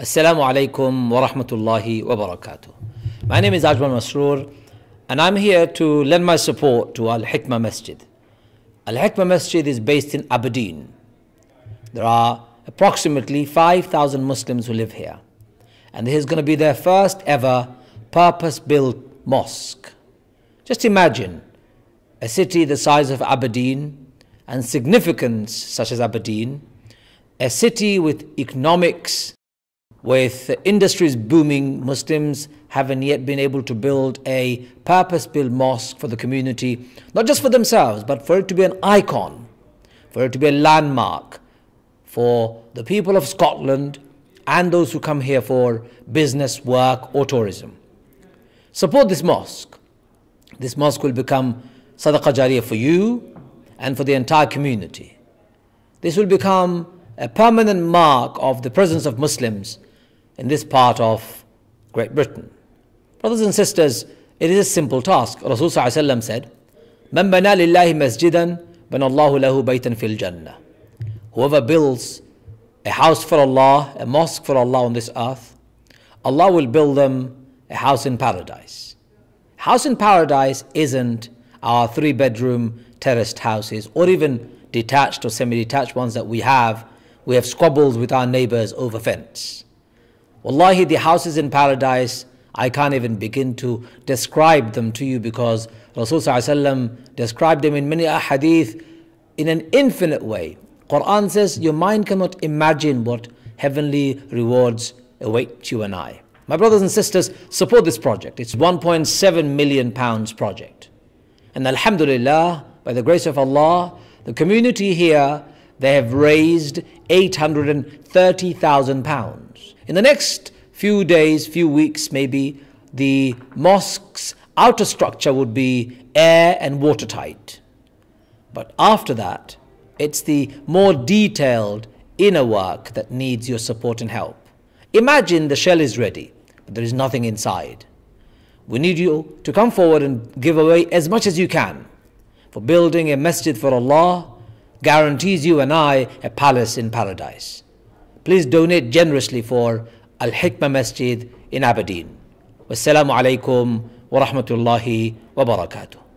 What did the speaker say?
Assalamu alaikum wa rahmatullahi wa barakatuh. My name is Ajmal Masroor and I'm here to lend my support to Al Hikmah Masjid. Al Hikmah Masjid is based in Aberdeen. There are approximately 5,000 Muslims who live here. And this is going to be their first ever purpose built mosque. Just imagine a city the size of Aberdeen and significance such as Aberdeen, a city with economics with industries booming, Muslims haven't yet been able to build a purpose built mosque for the community, not just for themselves, but for it to be an icon, for it to be a landmark for the people of Scotland and those who come here for business, work, or tourism. Support this mosque. This mosque will become sadaqah jariyah for you and for the entire community. This will become a permanent mark of the presence of Muslims in this part of Great Britain. Brothers and sisters, it is a simple task. Rasulullah said, Man bana lillahi masjidan, banallahu lahu baytan fil jannah. Whoever builds a house for Allah, a mosque for Allah on this earth, Allah will build them a house in paradise. House in paradise isn't our three bedroom terraced houses or even detached or semi detached ones that we have. We have squabbles with our neighbors over fence. Wallahi, the houses in paradise, I can't even begin to describe them to you because Rasulullah described them in many hadith in an infinite way. Quran says your mind cannot imagine what heavenly rewards await you and I. My brothers and sisters, support this project. It's 1.7 million pounds project. And Alhamdulillah, by the grace of Allah, the community here, they have raised 830,000 pounds. In the next few days, few weeks maybe, the mosque's outer structure would be air and watertight. But after that, it's the more detailed inner work that needs your support and help. Imagine the shell is ready, but there is nothing inside. We need you to come forward and give away as much as you can. For building a masjid for Allah guarantees you and I a palace in paradise. Please donate generously for Al Hikmah Masjid in Aberdeen. Wassalamu alaikum wa rahmatullahi wa barakatuh.